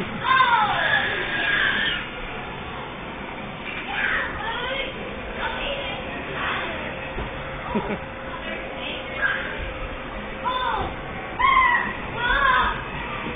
Ha ha.